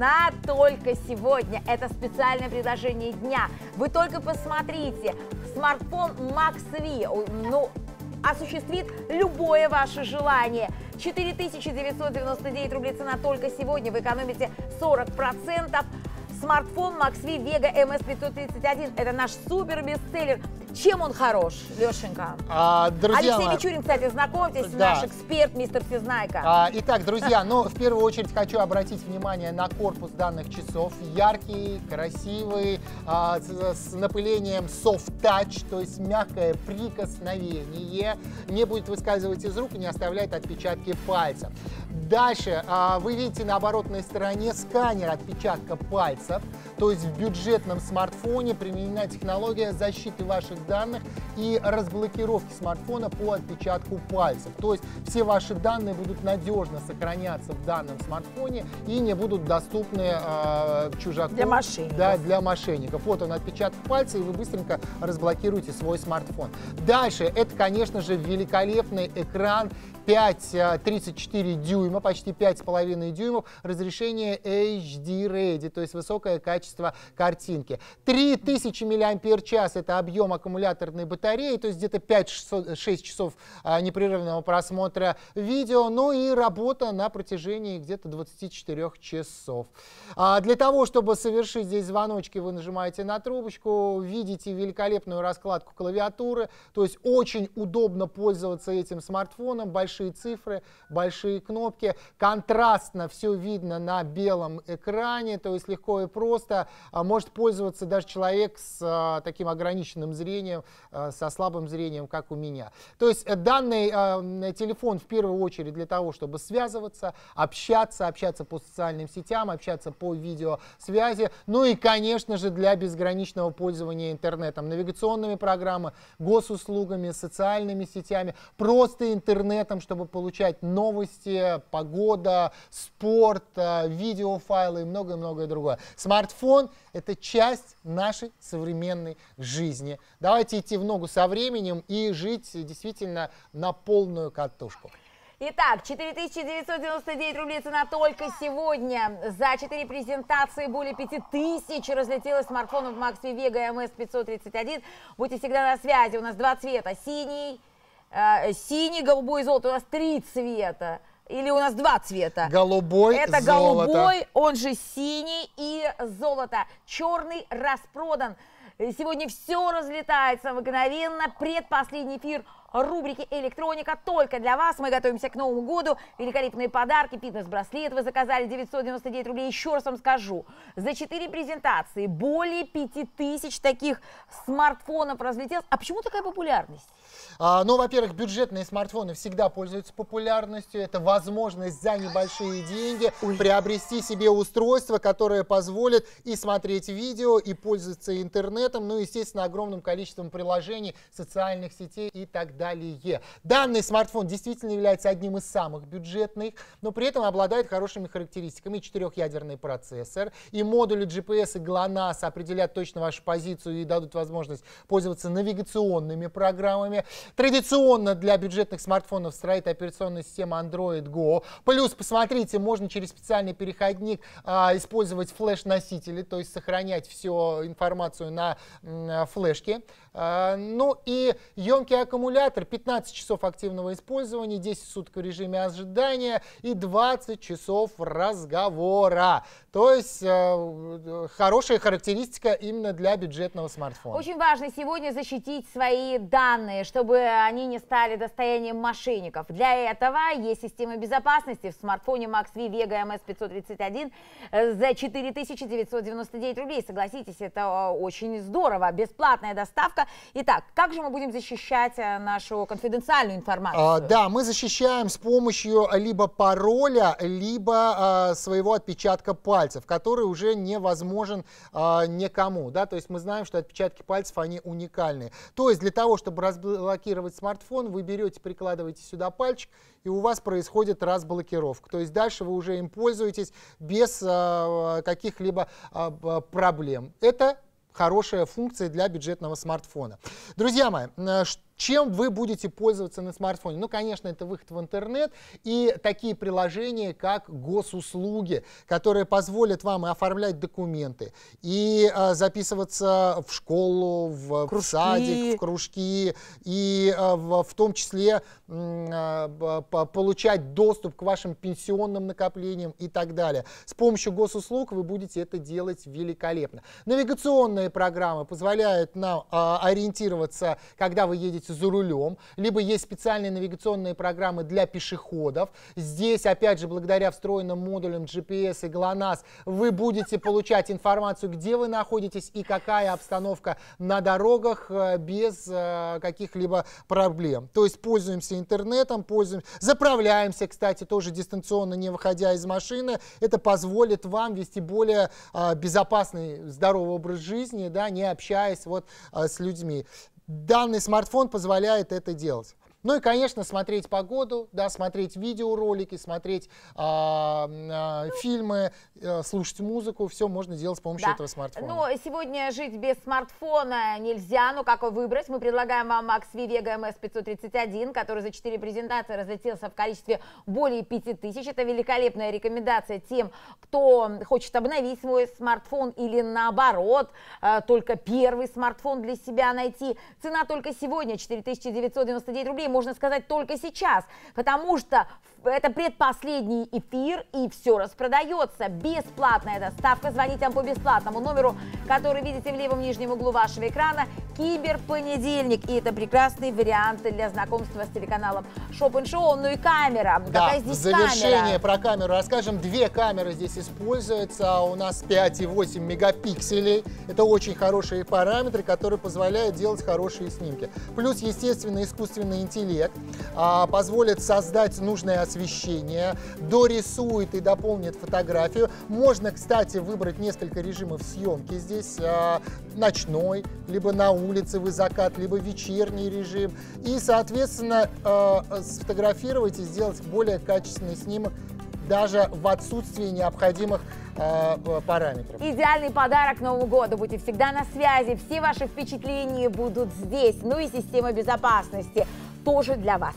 на только сегодня. Это специальное предложение дня. Вы только посмотрите. Смартфон Max. Ну, осуществит любое ваше желание. 4999 рублей цена только сегодня. Вы экономите 40%. Смартфон Maxvi Vega MS531 – это наш супер бестселлер. Чем он хорош, Лешенька? А, друзья, Алексей Мичурин, кстати, знакомьтесь, да. наш эксперт, мистер Всезнайка. А, итак, друзья, ну, в первую очередь хочу обратить внимание на корпус данных часов. Яркий, красивый, а, с, с напылением soft touch, то есть мягкое прикосновение. Не будет выскальзывать из рук и не оставляет отпечатки пальца. Дальше а, вы видите на оборотной стороне сканер отпечатка пальцев, то есть в бюджетном смартфоне применена технология защиты ваших данных и разблокировки смартфона по отпечатку пальцев. То есть все ваши данные будут надежно сохраняться в данном смартфоне и не будут доступны э, чужаку. Для мошенников. Да, для мошенников. Вот он отпечаток пальца, и вы быстренько разблокируете свой смартфон. Дальше, это, конечно же, великолепный экран 5,34 дюйма, почти 5,5 дюймов, разрешение HD Ready, то есть высокое качество картинки. 3000 мАч это объем аккумуляторной батареи, то есть где-то 5-6 часов а, непрерывного просмотра видео, ну и работа на протяжении где-то 24 часов. А для того, чтобы совершить здесь звоночки, вы нажимаете на трубочку, видите великолепную раскладку клавиатуры, то есть очень удобно пользоваться этим смартфоном, большие цифры, большие кнопки, контрастно все видно на белом экране, то есть легко и просто. А, может пользоваться даже человек с а, таким ограниченным зрением, а, со слабым зрением, как у меня. То есть э, данный телефон в первую очередь для того, чтобы связываться, общаться, общаться по социальным сетям, общаться по видеосвязи, ну и, конечно же, для безграничного пользования интернетом, навигационными программами, госуслугами, социальными сетями, просто интернетом, чтобы получать новости, погода, спорт, э, видеофайлы и многое-многое другое. Смартфон — это часть нашей современной жизни. Давайте идти в ногу со временем и жить действительно на полную катушку. Итак, 4999 рублей цена только сегодня. За 4 презентации более 5000 разлетелось смартфонов Maxi Vega MS 531. Будьте всегда на связи. У нас два цвета. Синий, синий, голубой и золотой. У нас три цвета. Или у нас два цвета. Голубой, Это золото. голубой, он же синий и золото. Черный распродан. Сегодня все разлетается мгновенно. Предпоследний эфир рубрики «Электроника» только для вас. Мы готовимся к Новому году. Великолепные подарки, фитнес-браслет вы заказали 999 рублей. Еще раз вам скажу, за 4 презентации более 5000 таких смартфонов разлетелось. А почему такая популярность? А, ну, во-первых, бюджетные смартфоны всегда пользуются популярностью. Это возможность за небольшие деньги Ой. приобрести себе устройство, которое позволит и смотреть видео, и пользоваться интернетом, ну, естественно, огромным количеством приложений, социальных сетей и так далее. Данный смартфон действительно является одним из самых бюджетных, но при этом обладает хорошими характеристиками. Четырехъядерный процессор, и модули GPS и GLONASS определят точно вашу позицию и дадут возможность пользоваться навигационными программами. Традиционно для бюджетных смартфонов строит операционная система Android Go. Плюс, посмотрите, можно через специальный переходник а, использовать флеш-носители, то есть сохранять всю информацию на а, флешке. А, ну и емкий аккумулятор, 15 часов активного использования, 10 суток в режиме ожидания и 20 часов разговора. То есть а, хорошая характеристика именно для бюджетного смартфона. Очень важно сегодня защитить свои данные, чтобы они не стали достоянием мошенников. Для этого есть система безопасности в смартфоне MaxV Vega MS531 за 4999 рублей. Согласитесь, это очень здорово. Бесплатная доставка. Итак, как же мы будем защищать э, нашу конфиденциальную информацию? А, да, мы защищаем с помощью либо пароля, либо а, своего отпечатка пальцев, который уже невозможен а, никому. Да? То есть мы знаем, что отпечатки пальцев, они уникальные. То есть для того, чтобы разблокировать смартфон, вы берете, прикладываете сюда пальчик, и у вас происходит разблокировка. То есть дальше вы уже им пользуетесь без а, каких-либо а, проблем. Это хорошая функция для бюджетного смартфона. Друзья мои, Чем вы будете пользоваться на смартфоне? Ну, конечно, это выход в интернет и такие приложения, как госуслуги, которые позволят вам и оформлять документы, и э, записываться в школу, в, в садик, в кружки, и э, в, в том числе э, получать доступ к вашим пенсионным накоплениям и так далее. С помощью госуслуг вы будете это делать великолепно. Навигационные программы позволяют нам э, ориентироваться, когда вы едете находитесь за рулем, либо есть специальные навигационные программы для пешеходов. Здесь, опять же, благодаря встроенным модулям GPS и GLONASS, вы будете получать информацию, где вы находитесь и какая обстановка на дорогах э, без э, каких-либо проблем. То есть пользуемся интернетом, пользуемся, заправляемся, кстати, тоже дистанционно, не выходя из машины. Это позволит вам вести более э, безопасный, здоровый образ жизни, да, не общаясь вот с людьми данный смартфон позволяет это делать. Ну и, конечно, смотреть погоду, да, смотреть видеоролики, смотреть а, а, фильмы, а, слушать музыку, все можно делать с помощью да. этого смартфона. Ну, сегодня жить без смартфона нельзя, но как выбрать? Мы предлагаем вам Max Vivega MS 531, который за 4 презентации разлетелся в количестве более 5000. Это великолепная рекомендация тем, кто хочет обновить свой смартфон или наоборот, э, только первый смартфон для себя найти. Цена только сегодня 4999 рублей можно сказать только сейчас, потому что это предпоследний эфир, и все распродается. Бесплатная доставка. Звоните нам по бесплатному номеру, который видите в левом нижнем углу вашего экрана. Киберпонедельник. И это прекрасный вариант для знакомства с телеканалом Шоп Шоу. Ну и камера. Да, Какая здесь завершение камера? про камеру расскажем. Две камеры здесь используются. У нас 5,8 мегапикселей. Это очень хорошие параметры, которые позволяют делать хорошие снимки. Плюс, естественно, искусственный интеллект а, позволит создать нужное освещение, дорисует и дополнит фотографию. Можно, кстати, выбрать несколько режимов съемки здесь. А, ночной, либо на улице вы закат, либо вечерний режим. И, соответственно, а, сфотографировать и сделать более качественный снимок даже в отсутствии необходимых э, параметров. Идеальный подарок Новому году. Будьте всегда на связи. Все ваши впечатления будут здесь. Ну и система безопасности тоже для вас.